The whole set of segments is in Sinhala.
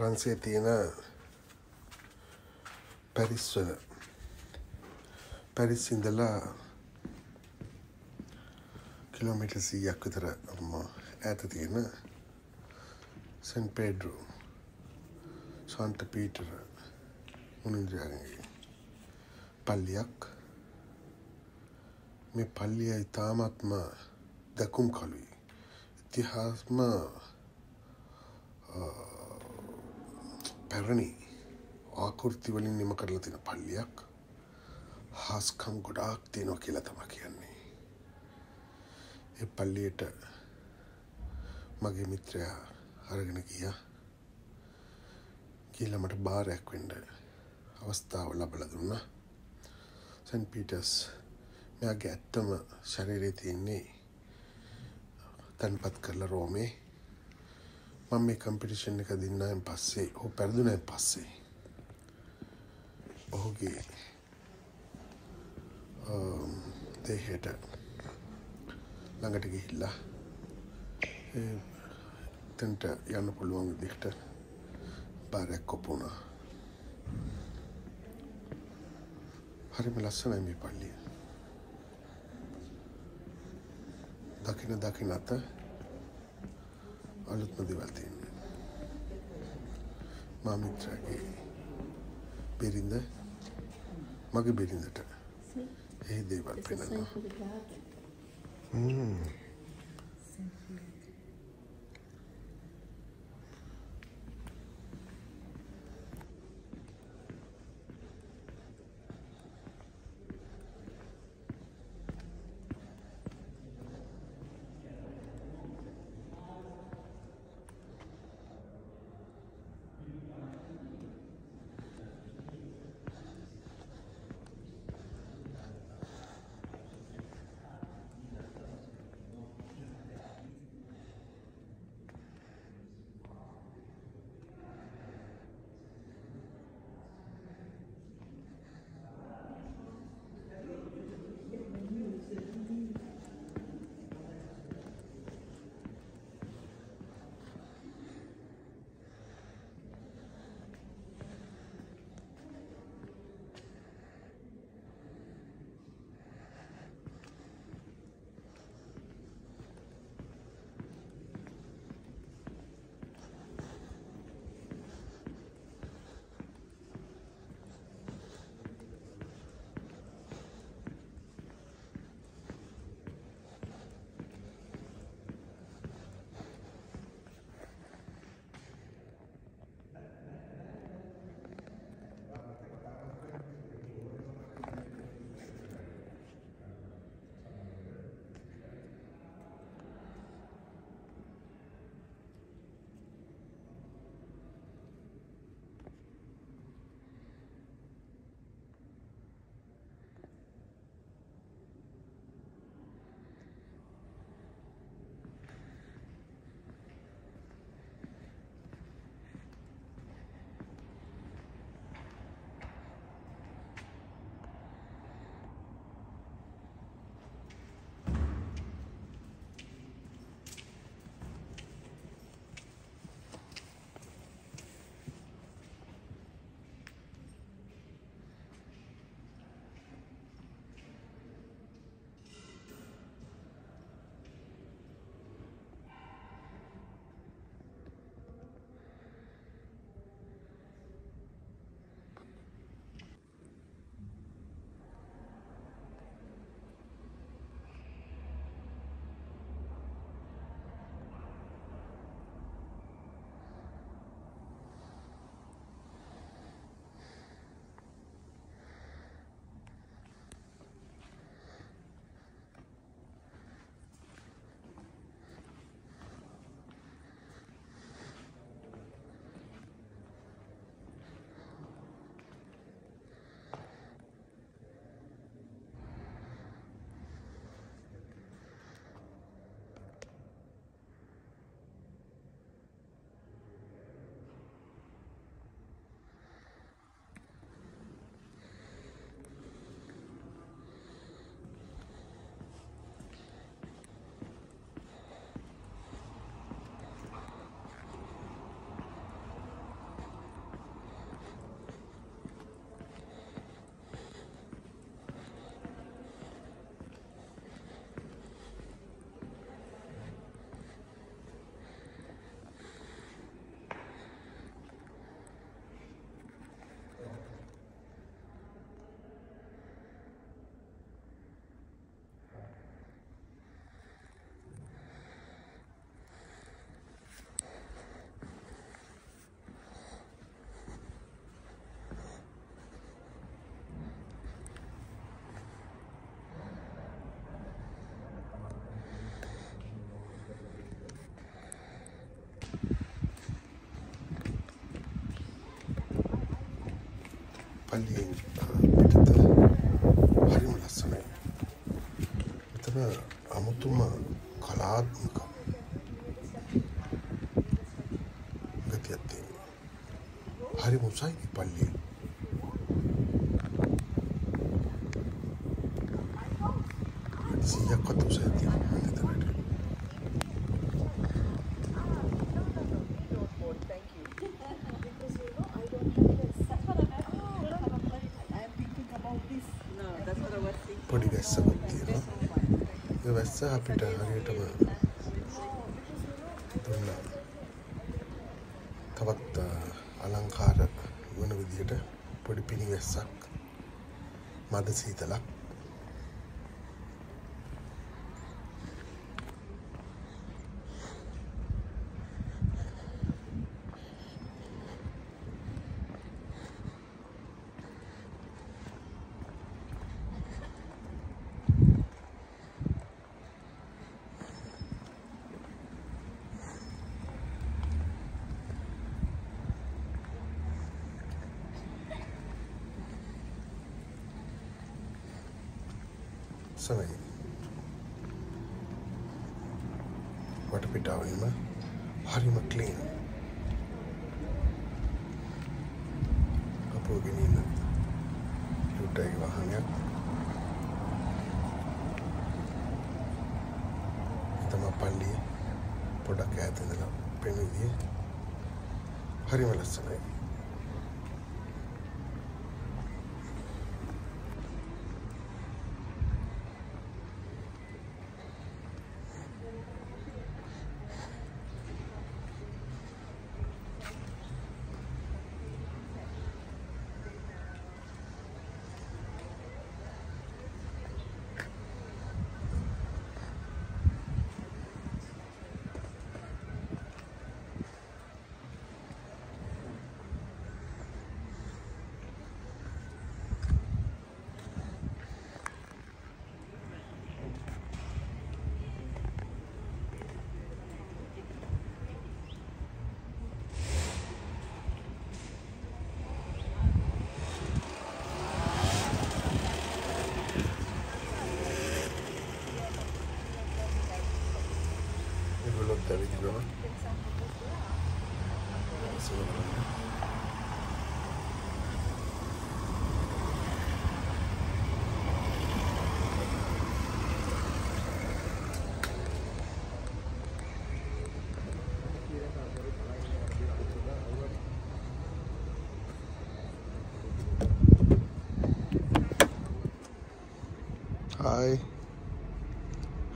ප්‍රන්සේ තියෙන පැරිස්වල. පැරිස් ඉඳලා කිලෝමිට සීයක් විතර ඇත තියෙන සැන් පේඩරෝ සන්ට පීටර මුනින්ද්‍රයාගේ පල්ලියක්. මේ පල්ලිය ඉතාමත්ම දැකුම් කළුයි. ඉතිහාස්ම පැරණි ආකෘති වලින් නිම කරලා තියෙන පල්ලියක් හාස්කම් ගොඩාක් තියෙනවා කියලා තම කියන්නේ. ඒ පල්ලියට මගේ මිත්‍රයා අරගෙන ගියා. කියලා මට බාරයක් වෙන්න අවස්ථාව ලබලා දුන්නා. සන් පීටර්ස් මෙයාගේ ඇත්තම ශරීරයේ තියෙන්නේ තැන්පත් කරලා රෝමේ. මම මේ කම්පිටිෂන් එක දින්නයෙන් පස්සේ. ඔහු පැරදුනයෙන් පස්සේ. ඔහුගේ um, දේහයට ළඟට ගිහිල්ලා තැන්ට යන්න පුළුවන් විදිහට බාරයක් කොපුුණා. හරිම ලස්සනයි මේ පල්ලිය. දකින දකින අත අලුත්ම දෙවල් තියන්නේ මාමිත්‍රගේ බිරිඳ මගේ බිරිඳට. ඒ දේවල් පෙනනවා పల్లి మరియు రసమే ఇతర అమతుమ కళాత్మకం గతి అత్తే హరి ముసాయి పల్లి సీయా కొత్త ముసాయి అందితమే වැස්සකුත් තියෙනවා. ඒ වැස්ස අපිට හරියටම දුන්නා. තවත් අ, අලංකාර වන විදිහට පොඩි පිණිවැස්සක් මද සීතලක්. සනයි වටපිටාවීම හරිම කලීන් අපෝ ගෙනන්න යුට්ටයි වාහනයක්. තම පල්ලිය පොඩක් ඇතඳලා පෙනවිදිය හරිම ලස්සනයි.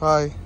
Bye.